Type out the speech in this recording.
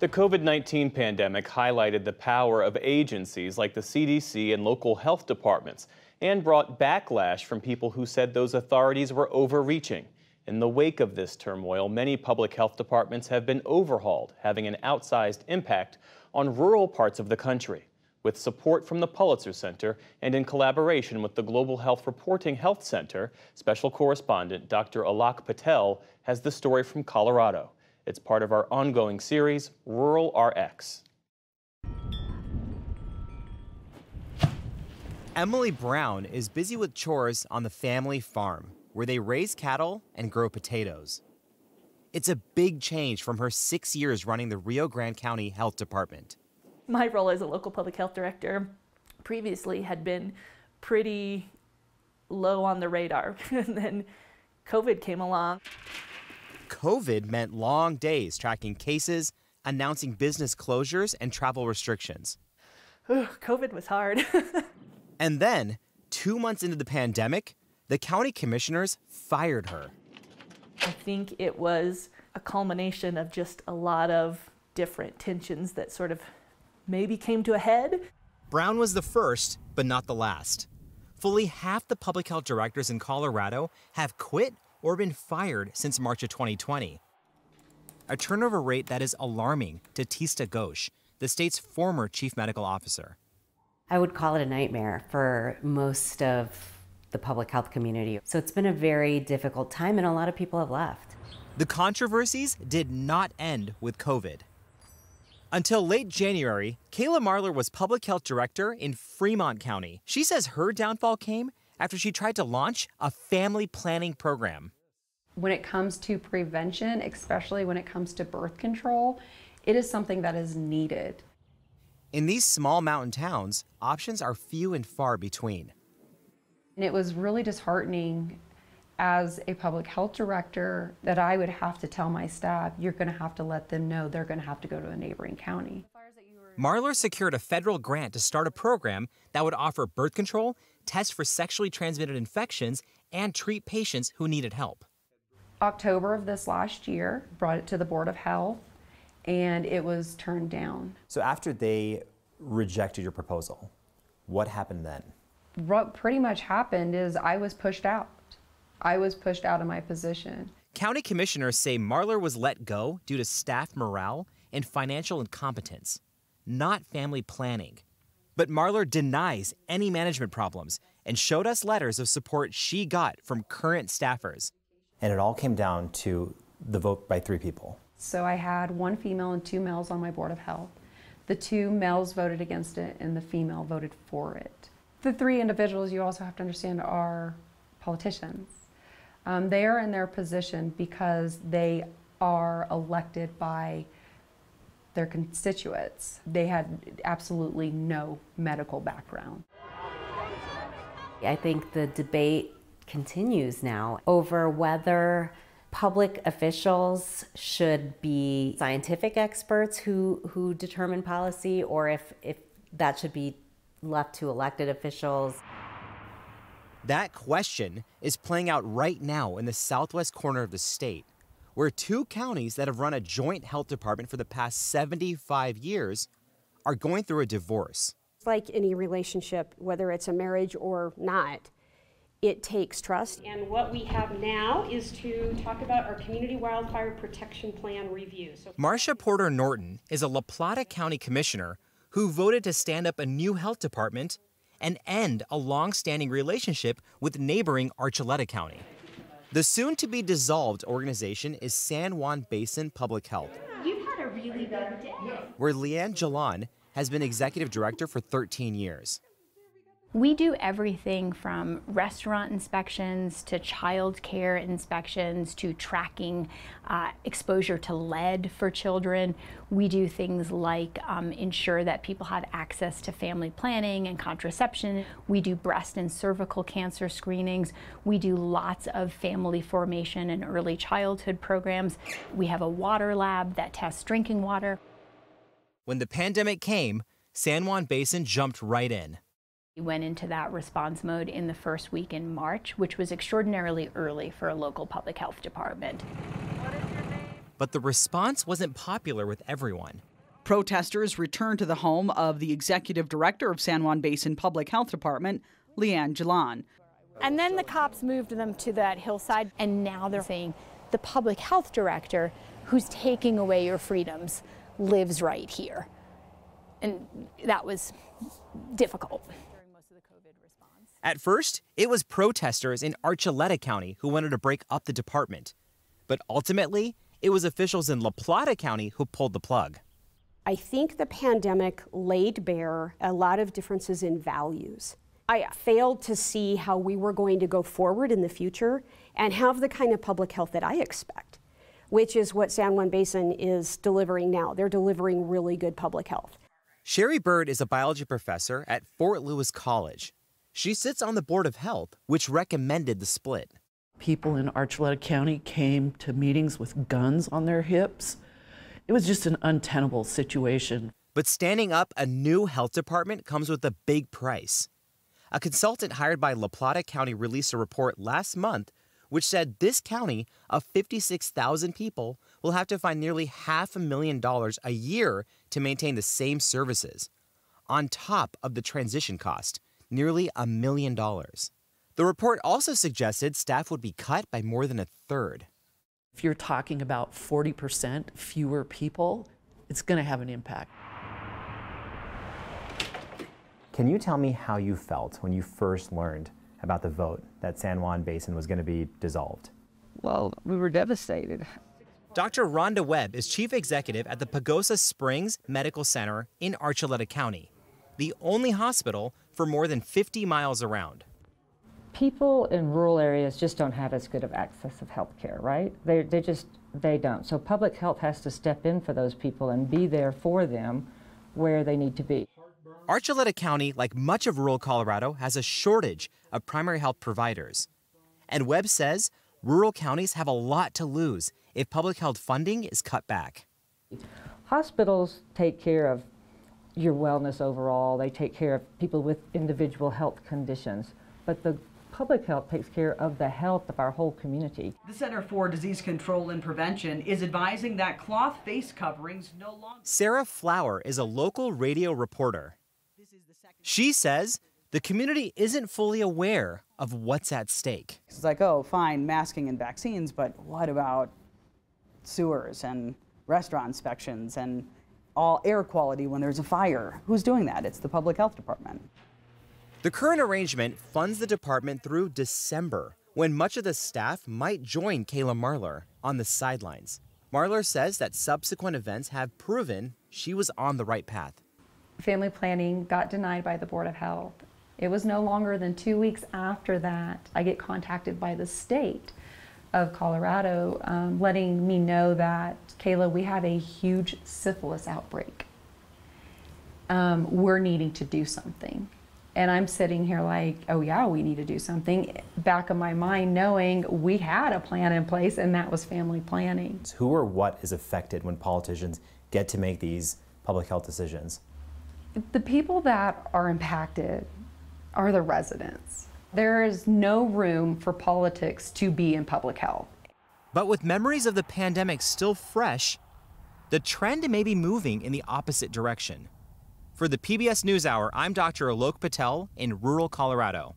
The COVID 19 pandemic highlighted the power of agencies like the CDC and local health departments and brought backlash from people who said those authorities were overreaching. In the wake of this turmoil, many public health departments have been overhauled, having an outsized impact on rural parts of the country. With support from the Pulitzer Center and in collaboration with the Global Health Reporting Health Center, special correspondent Dr. Alok Patel has the story from Colorado. It's part of our ongoing series, Rural RX. Emily Brown is busy with chores on the family farm, where they raise cattle and grow potatoes. It's a big change from her six years running the Rio Grande County Health Department. My role as a local public health director previously had been pretty low on the radar. and then COVID came along. COVID meant long days tracking cases, announcing business closures, and travel restrictions. Ugh, COVID was hard. and then, two months into the pandemic, the county commissioners fired her. I think it was a culmination of just a lot of different tensions that sort of maybe came to a head. Brown was the first, but not the last. Fully half the public health directors in Colorado have quit or been fired since March of 2020. A turnover rate that is alarming to Tista Ghosh, the state's former chief medical officer. I would call it a nightmare for most of the public health community. So it's been a very difficult time, and a lot of people have left. The controversies did not end with COVID. Until late January, Kayla Marlar was public health director in Fremont County. She says her downfall came after she tried to launch a family planning program. When it comes to prevention, especially when it comes to birth control, it is something that is needed. In these small mountain towns, options are few and far between. And it was really disheartening as a public health director that I would have to tell my staff, you're going to have to let them know they're going to have to go to a neighboring county. Marlar secured a federal grant to start a program that would offer birth control, test for sexually transmitted infections, and treat patients who needed help. October of this last year, brought it to the Board of Health, and it was turned down. So after they rejected your proposal, what happened then? What pretty much happened is I was pushed out. I was pushed out of my position. County commissioners say Marlar was let go due to staff morale and financial incompetence, not family planning. But Marlar denies any management problems and showed us letters of support she got from current staffers. And it all came down to the vote by three people. So I had one female and two males on my Board of Health. The two males voted against it and the female voted for it. The three individuals you also have to understand are politicians. Um, they are in their position because they are elected by their constituents. They had absolutely no medical background. I think the debate continues now over whether public officials should be scientific experts who, who determine policy or if, if that should be left to elected officials. That question is playing out right now in the southwest corner of the state, where two counties that have run a joint health department for the past 75 years are going through a divorce. Like any relationship, whether it's a marriage or not, it takes trust. And what we have now is to talk about our Community Wildfire Protection Plan review. So Marsha Porter Norton is a La Plata County Commissioner who voted to stand up a new health department and end a long standing relationship with neighboring Archuleta County. The soon to be dissolved organization is San Juan Basin Public Health. You've had a really good day. Where Liane Jollon has been executive director for 13 years. We do everything from restaurant inspections to child care inspections to tracking uh, exposure to lead for children. We do things like um, ensure that people have access to family planning and contraception. We do breast and cervical cancer screenings. We do lots of family formation and early childhood programs. We have a water lab that tests drinking water. When the pandemic came, San Juan Basin jumped right in. We went into that response mode in the first week in March, which was extraordinarily early for a local public health department. But the response wasn't popular with everyone. Protesters returned to the home of the executive director of San Juan Basin Public Health Department, Liane Jollon. And then the cops moved them to that hillside, and now they're saying the public health director who's taking away your freedoms lives right here. And that was difficult. At first, it was protesters in Archuleta County who wanted to break up the department. But ultimately, it was officials in La Plata County who pulled the plug. I think the pandemic laid bare a lot of differences in values. I failed to see how we were going to go forward in the future and have the kind of public health that I expect, which is what San Juan Basin is delivering now. They're delivering really good public health. Shere Byrd is a biology professor at Fort Lewis College. She sits on the Board of Health, which recommended the split. People in Archuleta County came to meetings with guns on their hips. It was just an untenable situation. But standing up a new health department comes with a big price. A consultant hired by La Plata County released a report last month which said this county of 56,000 people will have to find nearly half a million dollars a year to maintain the same services, on top of the transition cost, nearly a million dollars. The report also suggested staff would be cut by more than a third. If you're talking about 40% fewer people, it's going to have an impact. Can you tell me how you felt when you first learned about the vote that San Juan Basin was going to be dissolved? Well, we were devastated. Dr. Rhonda Webb is chief executive at the Pagosa Springs Medical Center in Archuleta County, the only hospital for more than 50 miles around. People in rural areas just don't have as good of access of health care, right? They, they just, they don't. So public health has to step in for those people and be there for them where they need to be. Archuleta County, like much of rural Colorado, has a shortage of primary health providers. And Webb says rural counties have a lot to lose if public health funding is cut back. Hospitals take care of your wellness overall, they take care of people with individual health conditions, but the public health takes care of the health of our whole community. The Center for Disease Control and Prevention is advising that cloth face coverings no longer. Sarah Flower is a local radio reporter. She says the community isn't fully aware of what's at stake. It's like, oh, fine, masking and vaccines, but what about sewers and restaurant inspections and all air quality when there's a fire? Who's doing that? It's the public health department. The current arrangement funds the department through December, when much of the staff might join Kayla Marlar on the sidelines. Marlar says that subsequent events have proven she was on the right path. Family planning got denied by the Board of Health. It was no longer than two weeks after that I get contacted by the state of Colorado um, letting me know that, Kayla, we have a huge syphilis outbreak. Um, we're needing to do something. And I'm sitting here like, oh yeah, we need to do something. Back of my mind, knowing we had a plan in place, and that was family planning. Who or what is affected when politicians get to make these public health decisions? The people that are impacted are the residents. There is no room for politics to be in public health. But with memories of the pandemic still fresh, the trend may be moving in the opposite direction. For the PBS NewsHour, I'm Dr. Alok Patel in rural Colorado.